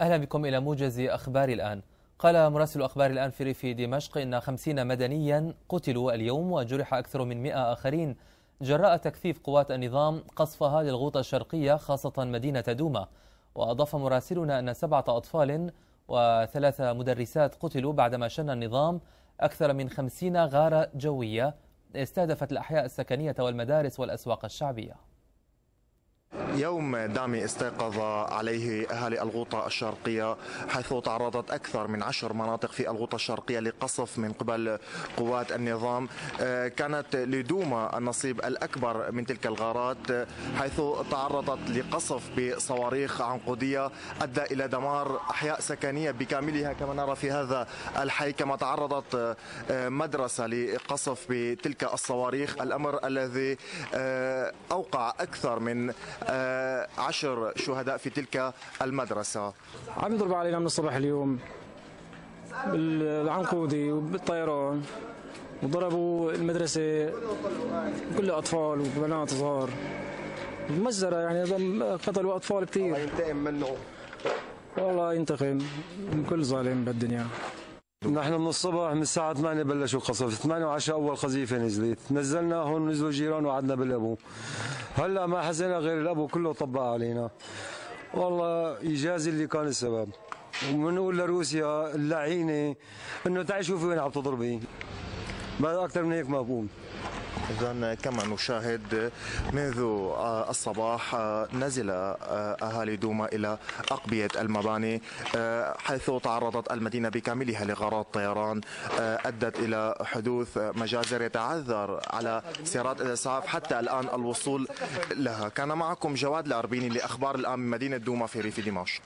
أهلا بكم إلى موجز أخبار الآن. قال مراسل أخبار الآن في ريف دمشق إن خمسين مدنيا قتلوا اليوم وجرح أكثر من مئة آخرين. جراء تكثيف قوات النظام قصفها للغوطة الشرقية خاصة مدينة دوما. وأضاف مراسلنا أن سبعة أطفال وثلاث مدرسات قتلوا بعدما شن النظام أكثر من خمسين غارة جوية. استهدفت الأحياء السكنية والمدارس والأسواق الشعبية. يوم دامي استيقظ عليه أهالي الغوطة الشرقية حيث تعرضت أكثر من عشر مناطق في الغوطة الشرقية لقصف من قبل قوات النظام. آه، كانت لدوما النصيب الأكبر من تلك الغارات حيث تعرضت لقصف بصواريخ عنقودية أدى إلى دمار أحياء سكنية بكاملها كما نرى في هذا الحي. كما تعرضت آه، مدرسة لقصف بتلك الصواريخ. الأمر الذي آه، أوقع أكثر من عشر شهداء في تلك المدرسة. عم يضرب علينا من الصبح اليوم. بالعنقودي وبالطيران وضربوا المدرسة كل أطفال وبنات صغار. مجزرة يعني قتلوا أطفال كثير ينتقم منه. والله ينتقم من كل ظالم بالدنيا. نحن من الصبح من الساعة 8 بلشوا قصف 8 و10 أول قذيفة نزلت. نزلنا هون نزلوا جيران وقعدنا بالأبو. هلا ما حزنا غير الأبو كله طبق علينا. والله يجازي اللي كان السبب. وبنقول لروسيا اللعينة إنه تعي شوفي وين عم تضربي؟ ما أكثر من هيك ما بقول. إذا كما نشاهد منذ آه، الصباح آه، نزل آه، أهالي دوما إلى أقبية المباني حيث تعرضت المدينة بكاملها لغارات طيران أدت إلى حدوث مجازر يتعذر على سيارات الإسعاف حتى الآن الوصول لها. كان معكم جواد الأربيني لأخبار الآن من مدينة دوما في ريف دمشق.